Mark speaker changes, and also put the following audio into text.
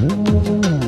Speaker 1: うん